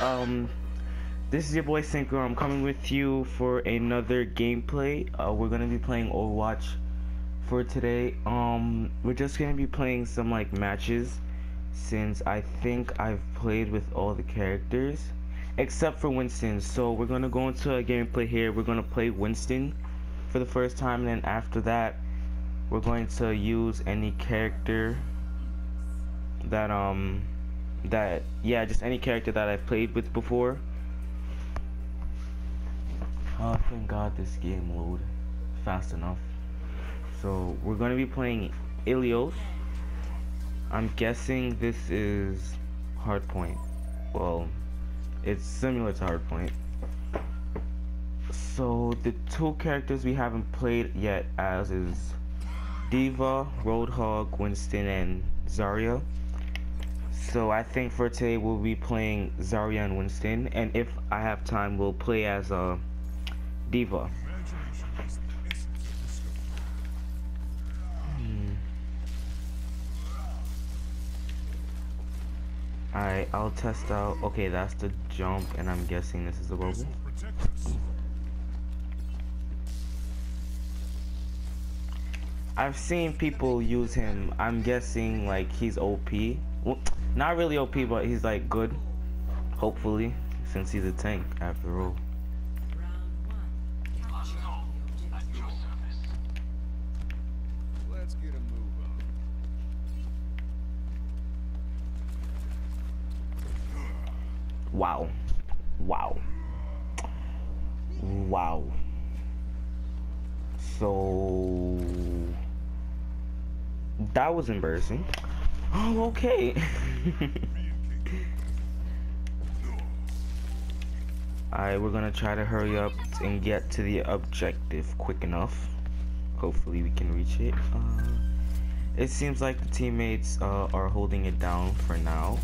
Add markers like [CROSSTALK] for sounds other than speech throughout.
Um, this is your boy Synchro. I'm coming with you for another gameplay. Uh, we're gonna be playing Overwatch for today. Um, we're just gonna be playing some like matches since I think I've played with all the characters except for Winston. So we're gonna go into a gameplay here. We're gonna play Winston for the first time, and then after that, we're going to use any character that um that yeah just any character that I've played with before. Oh thank god this game load fast enough. So we're gonna be playing Ilios. I'm guessing this is hardpoint. Well it's similar to hardpoint. So the two characters we haven't played yet as is D.Va, Roadhog, Winston, and Zarya. So I think for today we'll be playing Zarya and Winston, and if I have time, we'll play as a uh, D.Va. Hmm. Alright, I'll test out. Okay, that's the jump, and I'm guessing this is the bubble. I've seen people use him. I'm guessing like he's OP. Well, not really OP, but he's like good. Hopefully, since he's a tank after all. Wow. Wow. Wow. So that was embarrassing. Oh, okay. [LAUGHS] Alright, we're gonna try to hurry up and get to the objective quick enough. Hopefully we can reach it. Uh, it seems like the teammates uh, are holding it down for now.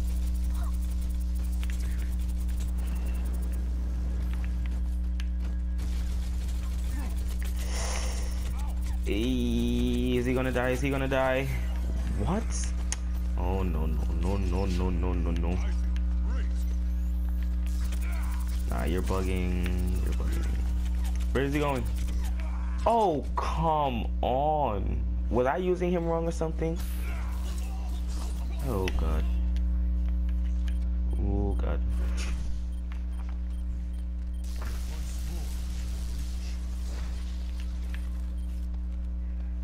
Is he gonna die? Is he gonna die? What? no, no, no, no, no, no, no. Nah, you're bugging. You're bugging. Where is he going? Oh, come on. Was I using him wrong or something? Oh, God. Oh, God.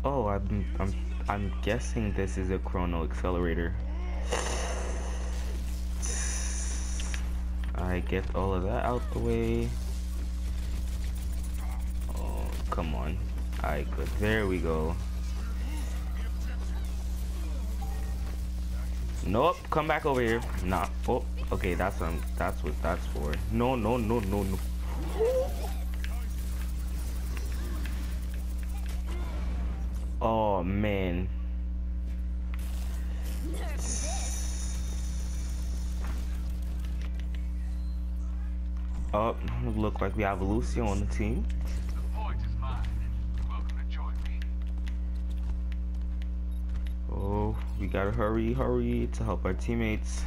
Oh, I'm, I'm, I'm guessing this is a chrono accelerator. I get all of that out the way. Oh, come on. Alright, good. There we go. Nope, come back over here. Nah. Oh, okay, that's what I'm, that's what that's for. No, no, no, no, no. Oh man. Oh, look like we have Lucio on the team. Oh, we gotta hurry, hurry to help our teammates.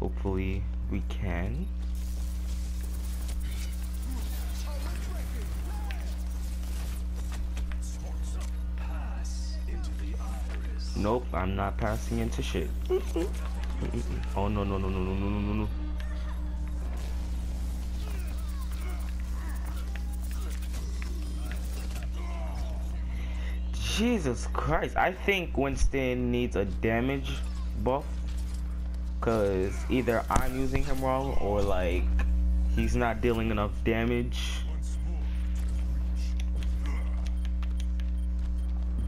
Hopefully we can. Nope, I'm not passing into shit. [LAUGHS] oh no no no no no no no no. Jesus Christ, I think Winston needs a damage buff. Cause either I'm using him wrong or like he's not dealing enough damage.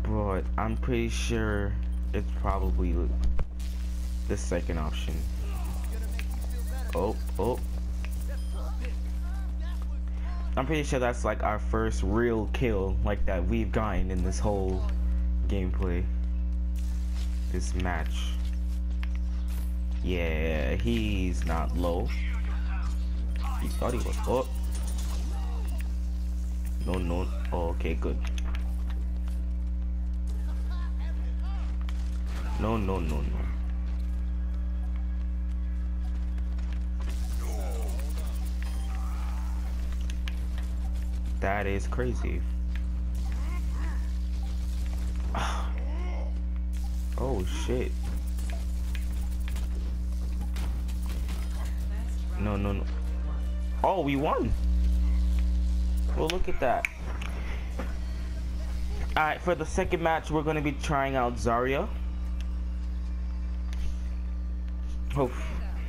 but I'm pretty sure it's probably the second option. Oh, oh. I'm pretty sure that's like our first real kill like that we've gotten in this whole gameplay. This match. Yeah, he's not low. He thought he was. up. No, no. Oh, okay, good. No, no, no, no. That is crazy. [SIGHS] Oh shit. No, no, no. Oh, we won. Well, look at that. Alright, for the second match, we're going to be trying out Zarya. Hope,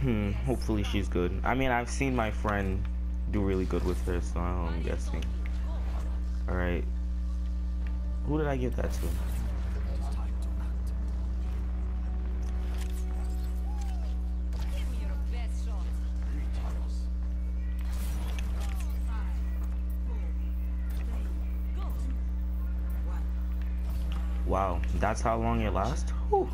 hmm, hopefully she's good. I mean, I've seen my friend do really good with her, so I'm guessing. Alright. Who did I give that to? Wow, that's how long it lasts? Whew.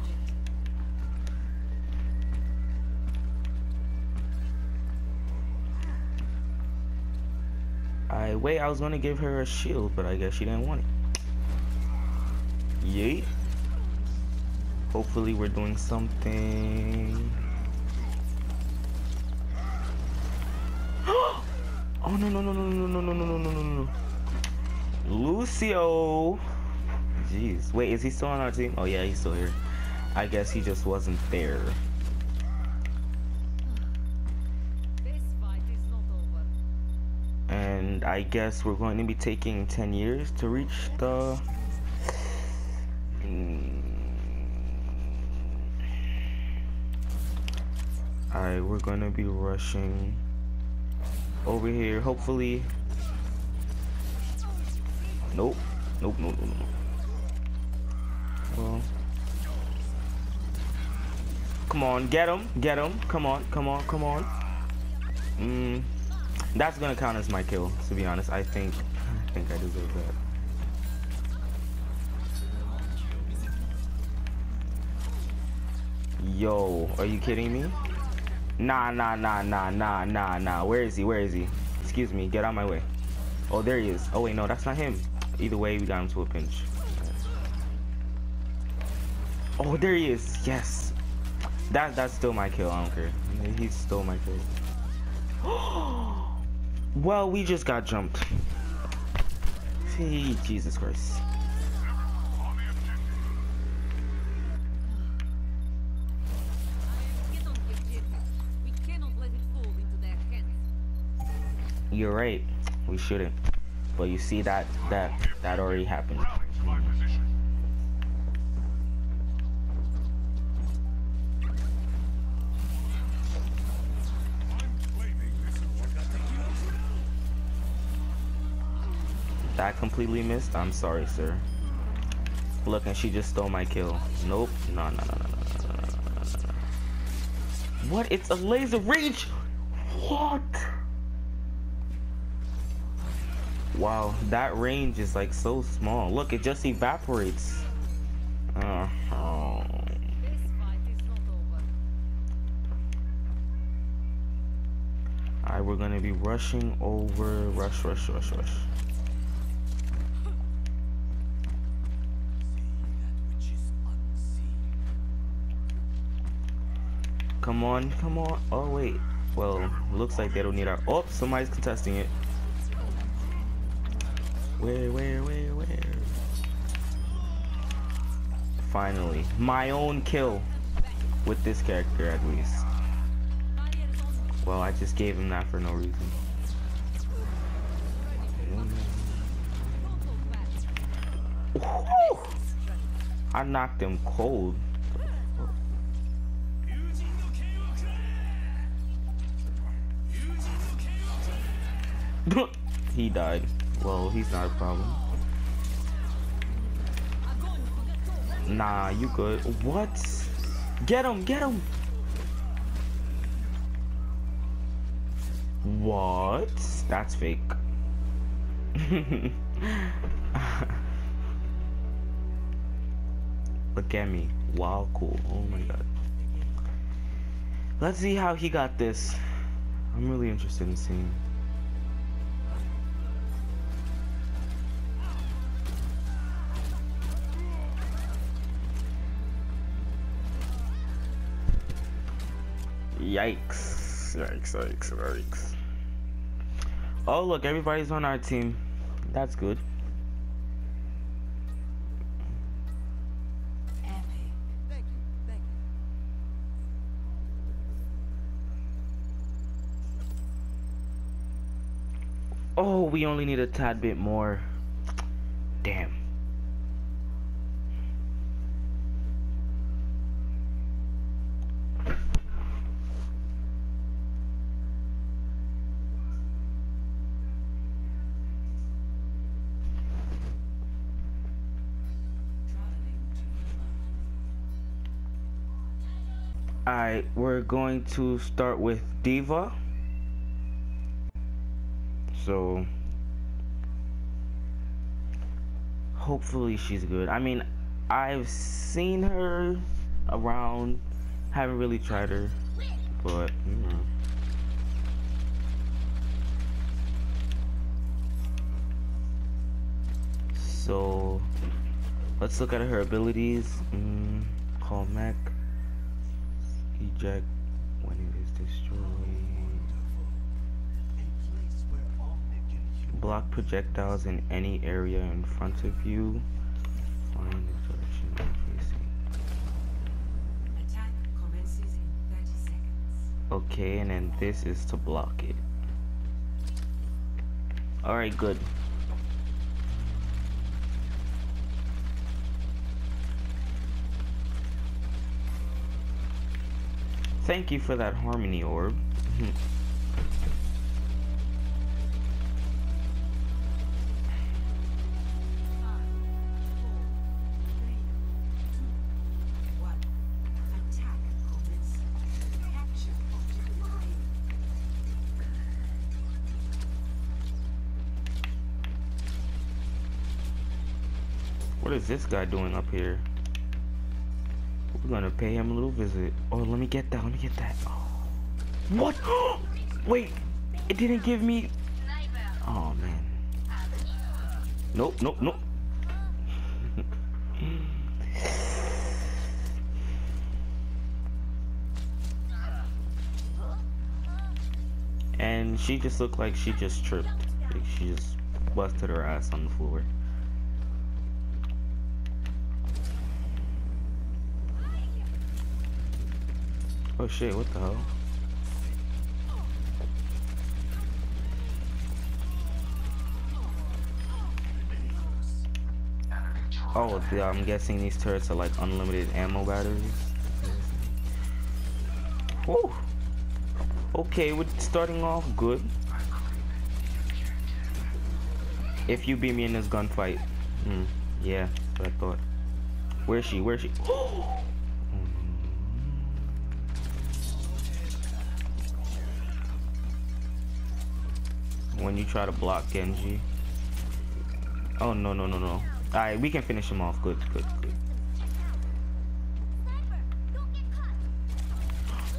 Wait, I was gonna give her a shield, but I guess she didn't want it. Yeet. Hopefully we're doing something. oh no no no no no no no no no no no no Lucio Jeez. Wait, is he still on our team? Oh yeah, he's still here. I guess he just wasn't there. I guess we're going to be taking 10 years to reach the... Alright, we're going to be rushing over here. Hopefully... Nope. Nope, nope, nope. Well. Come on, get him, get him. Come on, come on, come on. Mm, that's gonna count as my kill, to be honest. I think, I think I deserve that. Yo, are you kidding me? Nah, nah, nah, nah, nah, nah, nah. Where is he? Where is he? Excuse me, get out of my way. Oh, there he is. Oh, wait, no, that's not him. Either way, we got him to a pinch. Oh, there he is. Yes. That that's still my kill. I don't care. He stole my kill. [GASPS] Oh, well, we just got jumped. Jesus Christ. You're right. We shouldn't. But you see that that that already happened. That completely missed? I'm sorry, sir. Look, and she just stole my kill. Nope. No, no, no, no, no, no, no, no. What? It's a laser range? What? Wow, that range is like so small. Look, it just evaporates. Uh, oh. Alright, we're gonna be rushing over. Rush, rush, rush, rush. Come on, come on. Oh, wait. Well, looks like they don't need our... Oh, somebody's contesting it. Where, where, where, where? Finally. My own kill. With this character, at least. Well, I just gave him that for no reason. I knocked him cold. He died. Well, he's not a problem. Nah, you good. What? Get him, get him! What? That's fake. [LAUGHS] Look at me. Wow, cool. Oh my god. Let's see how he got this. I'm really interested in seeing. Yikes. Yikes, yikes, yikes. Oh, look, everybody's on our team. That's good. Oh, we only need a tad bit more. Damn. Alright, we're going to start with D.Va. So hopefully she's good. I mean, I've seen her around, haven't really tried her, but you know. So let's look at her abilities. Mm, call mech, eject when it is destroyed. block projectiles in any area in front of you. Find the direction you're facing. Attack commences in 30 seconds. Okay, and then this is to block it. Alright, good. Thank you for that harmony orb. What is this guy doing up here? We're gonna pay him a little visit. Oh, let me get that. Let me get that. Oh. What? [GASPS] Wait, it didn't give me. Oh man. Nope, nope, nope. [LAUGHS] and she just looked like she just tripped. Like she just busted her ass on the floor. Oh shit, what the hell? Oh, yeah, I'm guessing these turrets are like unlimited ammo batteries. Whew. Okay, we're starting off good. If you beat me in this gunfight. Hmm, yeah, that's what I thought. Where is she? Where is she? [GASPS] when you try to block Genji. Oh no no no no. Alright, we can finish him off. Good, good, good.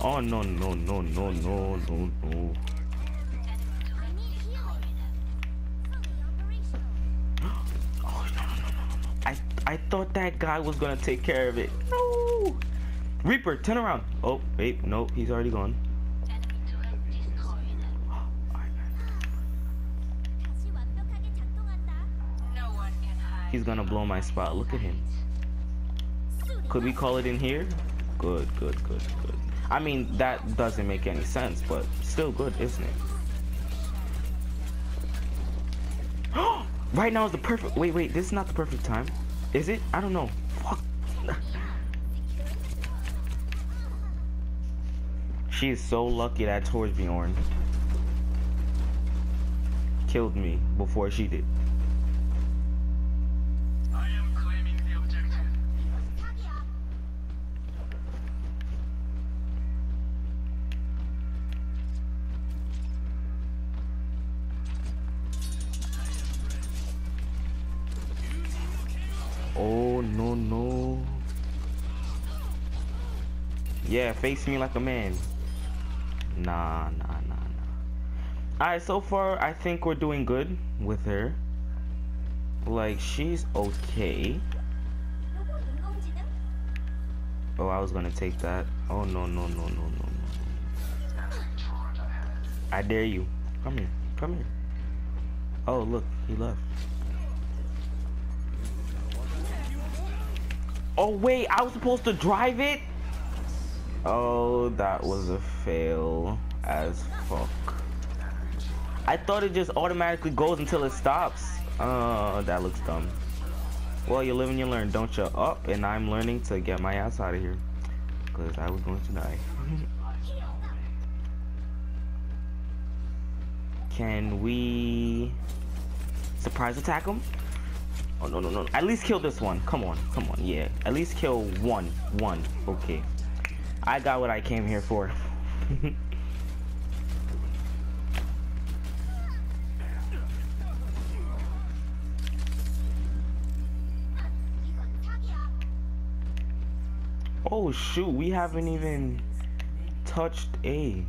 Oh no no no no no no no. Oh I thought that guy was gonna take care of it. No. Reaper, turn around. Oh wait, nope, he's already gone. He's gonna blow my spot. Look at him. Could we call it in here? Good, good, good, good. I mean, that doesn't make any sense, but still good, isn't it? [GASPS] right now is the perfect. Wait, wait, this is not the perfect time. Is it? I don't know. Fuck. [LAUGHS] she is so lucky that Torbjorn killed me before she did. Yeah, face me like a man. Nah, nah, nah, nah. Alright, so far I think we're doing good with her. Like she's okay. Oh, I was gonna take that. Oh no no no no no no. I dare you. Come here. Come here. Oh, look, he left. Oh, wait, I was supposed to drive it? Oh, that was a fail as fuck. I thought it just automatically goes until it stops. Oh, that looks dumb. Well, you live and you learn, don't you? Up, and I'm learning to get my ass out of here. Because I was going to die. [LAUGHS] Can we surprise attack him? Oh no no no! At least kill this one. Come on, come on, yeah. At least kill one, one. Okay. I got what I came here for. oh shoot, we haven't even touched A.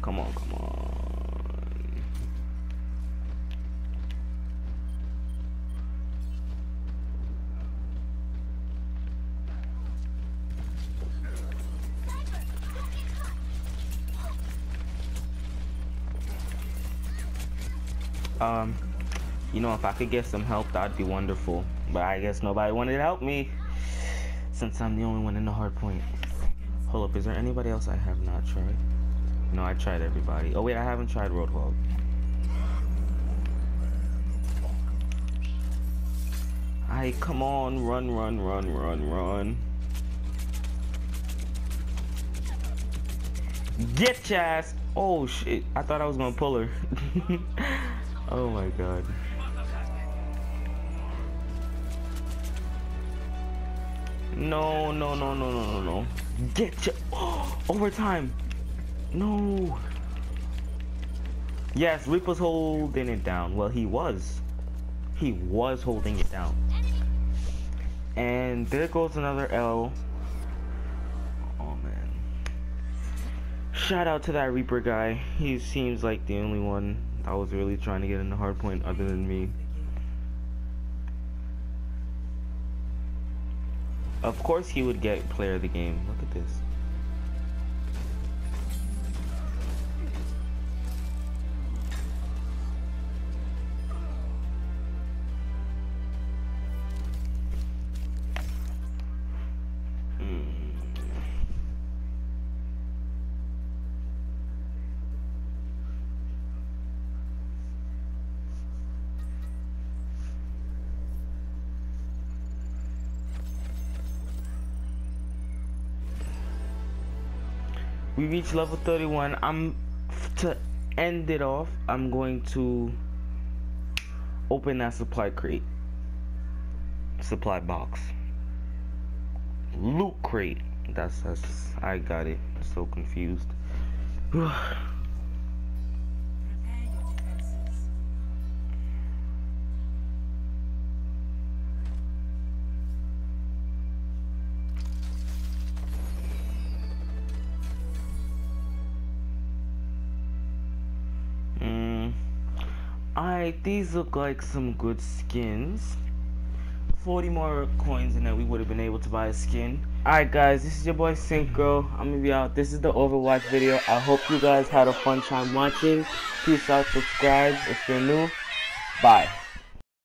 Come on, come on. Um, you know, if I could get some help, that'd be wonderful. But I guess nobody wanted to help me since I'm the only one in the hard point. Hold up, is there anybody else I have not tried? No, I tried everybody. Oh wait, I haven't tried Roadhog. I come on, run, run, run, run, run. Get your ass! Oh shit! I thought I was gonna pull her. [LAUGHS] oh my god. No, no, no, no, no, no, no. Get your oh, [GASPS] overtime. No. Yes, Reaper's holding it down. Well, he was. He was holding it down. And there goes another L. Oh man. Shout out to that Reaper guy. He seems like the only one that was really trying to get in the hard point other than me. Of course he would get player of the game. Look at this. We reached level 31 i'm to end it off i'm going to open that supply crate supply box. Loot crate. That's that's i got it. So confused [SIGHS] these look like some good skins. 40 more coins and then we would have been able to buy a skin. Alright guys, this is your boy Synchro. I'm gonna be out. This is the Overwatch video. I hope you guys had a fun time watching. Peace out, subscribe if you're new. Bye.